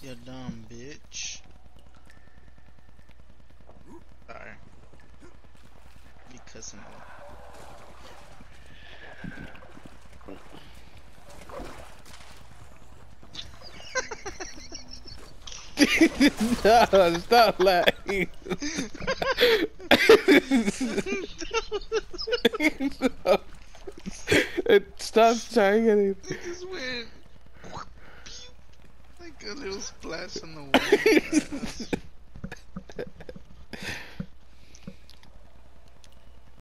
You dumb bitch. Sorry. Be cussing lot. no, stop laughing. stop trying it. Just went like a little splash in the water.